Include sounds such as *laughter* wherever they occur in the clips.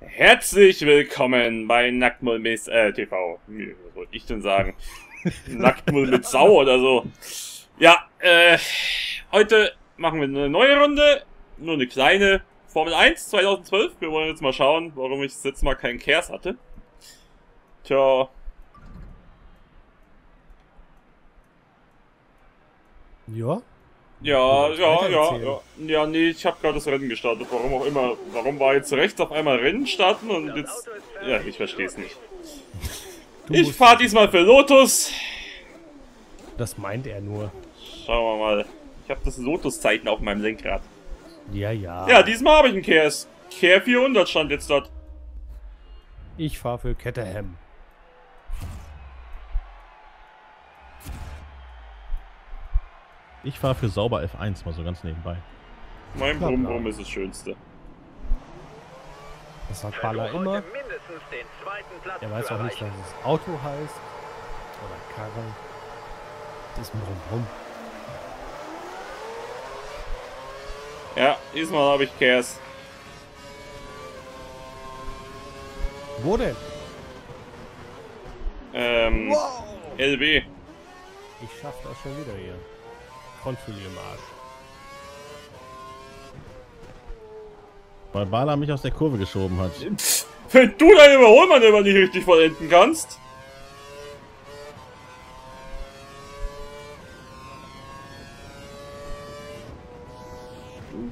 Herzlich willkommen bei Nacktmull mit äh, TV. Was wollte ich denn sagen? *laughs* Nacktmull mit Sau oder so. Ja, äh, heute machen wir eine neue Runde. Nur eine kleine. Formel 1 2012. Wir wollen jetzt mal schauen, warum ich jetzt mal keinen Kers hatte. Tja, Ja, Ja, Ja, ja, ja, ja. Nee, ich habe gerade das Rennen gestartet. Warum auch immer. Warum war jetzt rechts auf einmal Rennen starten und jetzt. Ja, ich verstehe es nicht. du Ich fahre diesmal für Lotus. Das meint er nur. Schauen wir mal. Ich habe das Lotus-Zeichen auf meinem Lenkrad. Ja, ja. Ja, diesmal habe ich einen Kers. Care 400 stand jetzt dort. Ich fahre für Caterham. Ich fahre für sauber F1 mal so ganz nebenbei. Mein Klar, Brumm klar. Brumm ist das Schönste. Das sagt Baller immer. Er weiß auch nicht, dass es Auto heißt. Oder Karre. Das ist ein Brumm-Brumm. Ja, diesmal habe ich Kers. Wo denn? Ähm, LB. Ich schaff das schon wieder hier. Frontflügel im Arsch. Weil Bala mich aus der Kurve geschoben hat. Wenn du dein Überholmanöver nicht richtig vollenden kannst.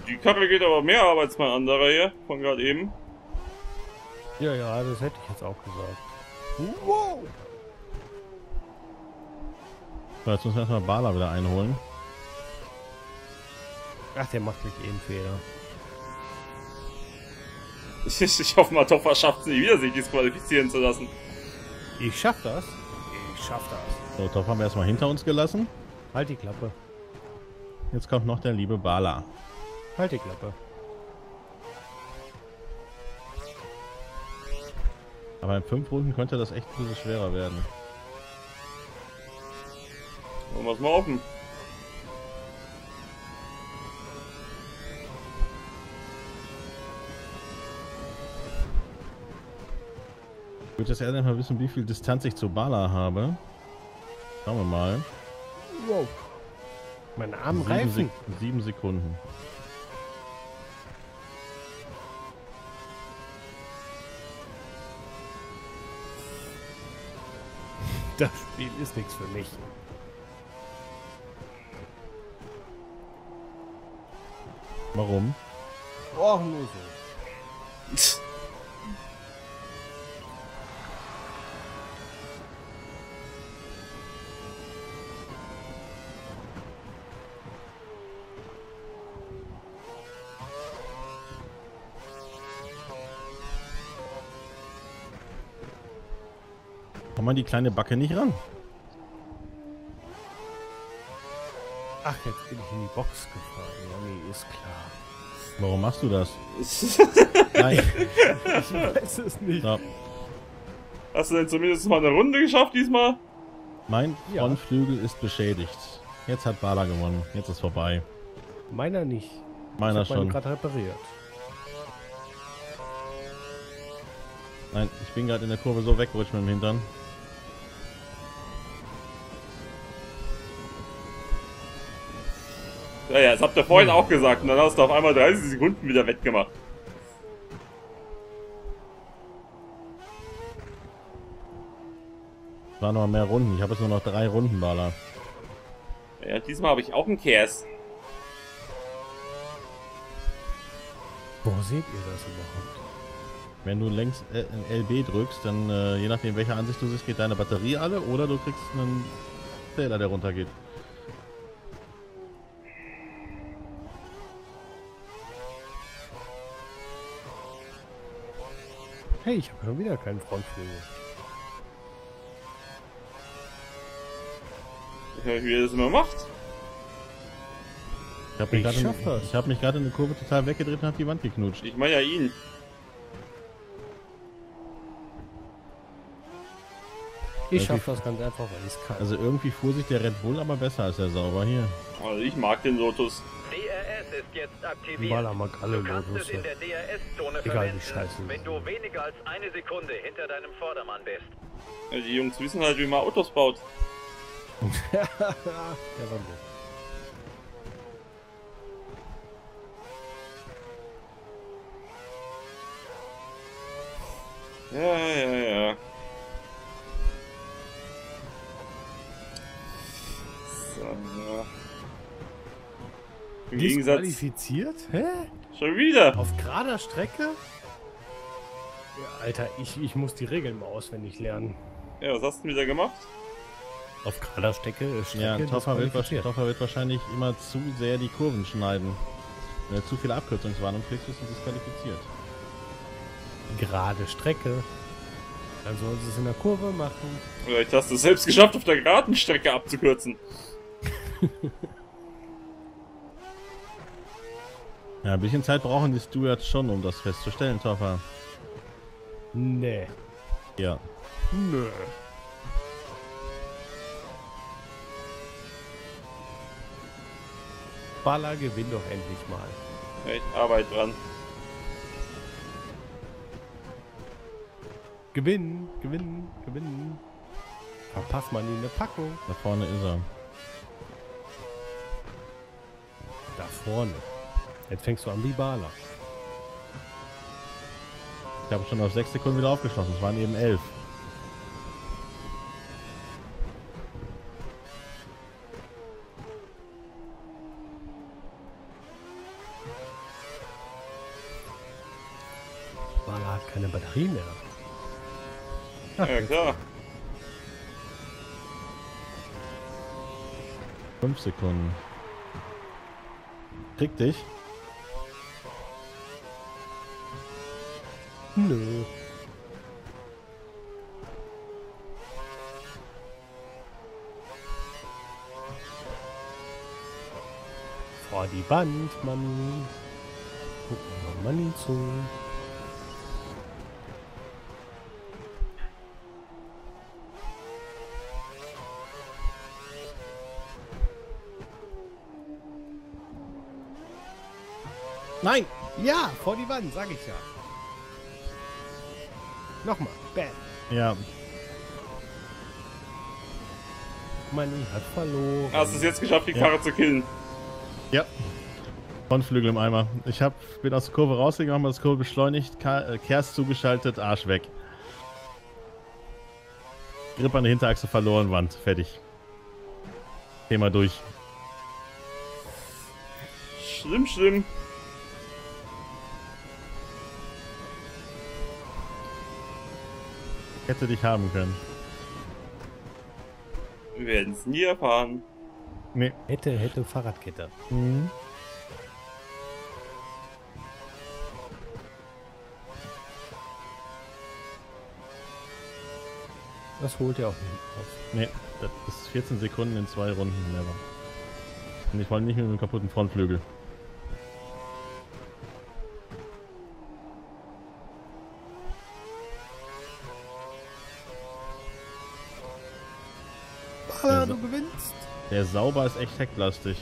Die Karre geht aber mehr ab als mein anderer hier, von gerade eben. Ja, ja, das hätte ich jetzt auch gesagt. Wow! So, jetzt müssen wir erstmal Bala wieder einholen. Ach, der macht gleich einen Fehler. Ich, *laughs* ich hoffe mal, Toffer schafft es nie wieder, sich disqualifizieren zu lassen. Ich schaff das. Ich schaff das. So, Top haben wir erstmal hinter uns gelassen. Halt die Klappe. Jetzt kommt noch der liebe Bala. Halt die Klappe. Aber in fünf Runden könnte das echt ein bisschen schwerer werden. Machen wir es mal offen. Ich würde jetzt erst einmal wissen, wie viel Distanz ich zu Bala habe. Schauen wir mal. Wow. Meine armen Sieben, Reifen. Sek sieben Sekunden. *laughs* Das Spiel ist nichts für mich. Warum? Och, nur *laughs* so. Kommt man die kleine Backe nicht ran? Ach, jetzt bin ich in die Box gefahren. Ja, nee, ist klar. Warum machst du das? *laughs* Nein. Ich weiß es nicht. So, Hast du denn zumindest mal eine Runde geschafft diesmal? mein Ja. Frontflügel ist beschädigt. Jetzt hat Bala gewonnen. Jetzt ist vorbei. Meiner nicht. Meiner ich schon. gerade repariert. Nein, ich bin gerade in der Kurve so weggerutscht mit dem Hintern. Ja, ja, das habt ihr vorhin auch gesagt und dann hast du auf einmal 30 Sekunden wieder wettgemacht. War noch mehr Runden. Ich habe jetzt nur noch drei Runden, Bala. Ja, diesmal habe ich auch einen Kers. Wo seht ihr das überhaupt? Wenn du längs äh, LB drückst, dann äh, je nachdem welcher Ansicht du siehst, geht deine Batterie alle oder du kriegst einen Zähler, der runtergeht. Hey, ich habe schon wieder keinen Frontflügel. Ja, wie ihr das immer macht. Ich habe mich Ich gerade in, ich hab mich gerade in der Kurve total weggedreht und hab die Wand geknutscht. Ich meine ja ihn. Ich schaffe das ganz einfach, weil ich kann. Also irgendwie fuhr sich der Red Bull aber besser als der Sauber hier. Also ich mag den Lotus. Ist jetzt aktiviert. Ballermann alle du kannst es in der DRS-Zone verwenden, scheiße. wenn du weniger als eine Sekunde hinter deinem Vordermann bist. Ja, die Jungs wissen halt, wie man Autos baut. *laughs* ja, war gut. Ja, ja, ja. So, ja. Im Gegensatz. qualifiziert? Hä? Schon wieder? Auf gerader Strecke? Ja, Alter, ich, ich muss die Regeln mal auswendig lernen. Ja, was hast du wieder gemacht? Auf gerader Strecke, Strecke Ja, Toffer wird, Toffer wird wahrscheinlich immer zu sehr die Kurven schneiden. Wenn er zu viele Abkürzungswarnung kriegst, bist du disqualifiziert. Gerade Strecke. Dann sollen sie es in der Kurve machen. Vielleicht hast du es selbst geschafft, auf der geraden Strecke abzukürzen. *laughs* ja, ein bisschen Zeit brauchen die Stewards schon, um das festzustellen, Toffer. Nee. Ja. Nö. Baller, gewinn doch endlich mal. Ich arbeite dran. Gewinnen, gewinnen, gewinnen. Verpasst man ihn eine Packung. Da vorne ist er. Da vorne. Jetzt fängst du an wie Bala. Ich habe schon auf 6 Sekunden wieder aufgeschlossen. Es waren eben 11. Bala hat keine Batterie mehr. Ja, klar. 5 Sekunden. Krieg dich. Nö. Vor die Wand, Mann. Guck mal, zu. Nein! Ja, vor die Wand, sag ich ja. Nochmal. Bam. Ja. Manni hat verloren. Hast du es jetzt geschafft, die ja. Karre zu killen? Ja. Frontflügel im Eimer. Ich hab, bin aus der Kurve rausgegangen, das Kurve beschleunigt, äh, Kers zugeschaltet, Arsch weg. Grip an der Hinterachse verloren, Wand. Fertig. Thema durch. Schlimm, schlimm. Hätte dich haben können. Wir werden es nie erfahren. Nee. Hätte, hätte Fahrradkette. Mhm. Das holt ihr auch nicht aus. Nee, das ist 14 Sekunden in zwei Runden. Never. Und ich wollte nicht mit einem kaputten Frontflügel. Der Sauber ist echt hecklastig.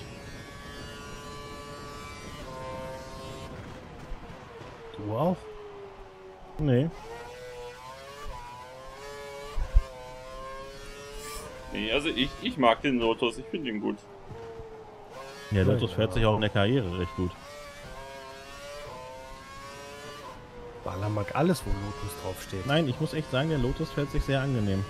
Du auch? Nee. Nee, also ich, ich mag den Lotus, ich finde ihn gut. Ja, Lotus fährt sich auch in der Karriere recht gut. Baller mag alles, wo Lotus draufsteht. Nein, ich muss echt sagen, der Lotus fährt sich sehr angenehm.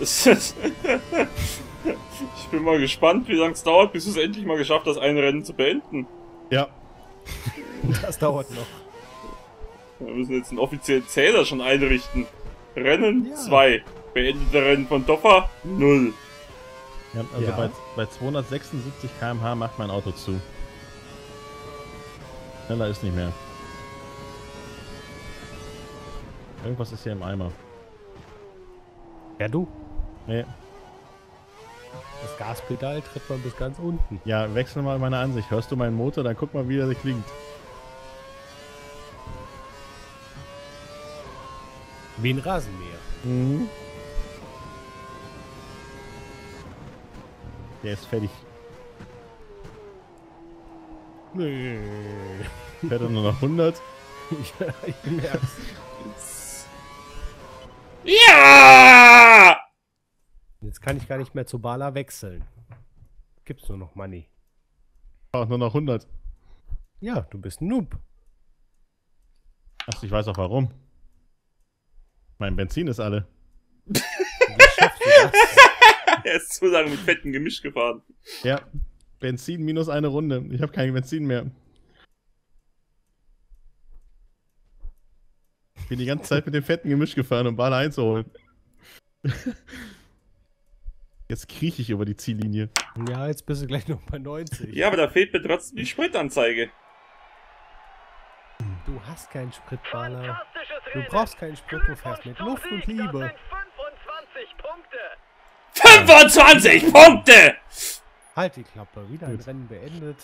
Ich bin mal gespannt, wie lange es dauert, bis du es endlich mal geschafft hast, ein Rennen zu beenden. Ja. *laughs* Das dauert noch. Wir müssen jetzt einen offiziellen Zähler schon einrichten. Rennen 2. Ja. Beendete Rennen von Doffer 0. Ja, also ja. Bei, bei 276 km/h macht mein Auto zu. Schneller ist nicht mehr. Irgendwas ist hier im Eimer. Ja, du. Nee. Das Gaspedal tritt man bis ganz unten. Ja, wechsel mal meine Ansicht. Hörst du meinen Motor, dann guck mal, wie er klingt. Wie ein Rasenmäher. Mhm. Der ist fertig. Nee. Fährt er nur noch 100? *laughs* ja, ich merk's. Ja! Kann ich gar nicht mehr zu Bala wechseln. Gibt's nur noch Money. Auch nur noch 100. Ja, du bist ein Noob. Ach, ich weiß auch warum. Mein Benzin ist alle. Wie schaffst du das? er ist sozusagen mit fettem Gemisch gefahren. Ja, Benzin minus eine Runde. Ich habe kein Benzin mehr. Ich bin die ganze Zeit mit dem fetten Gemisch gefahren, um Bahn einzuholen. *laughs* Jetzt krieche ich über die Ziellinie. Ja, jetzt bist du gleich noch bei 90. Ja, aber da fehlt mir trotzdem die Spritanzeige. Du hast keinen Sprit, Bala. Fantastisches Du brauchst keinen Sprit, du fährst mit Luft und Liebe. sind 25 Punkte. 25 Punkte! Halt die Klappe, wieder ein Rennen beendet.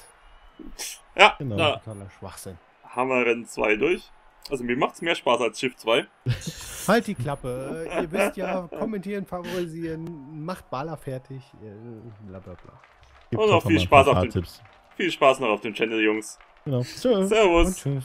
Ja, Genau. na, Totaler Schwachsinn. haben wir Rennen 2 durch. Also mir macht's mehr Spaß als Shift 2. *laughs* Halt die Klappe. Äh, Ihr wisst ja, kommentieren, favorisieren, macht Bala fertig. Bla bla bla. Gibt Und auch viel Spaß auf den-. Viel Spaß noch auf dem Channel, Jungs. Genau. Tschö. Servus. Und tschüss.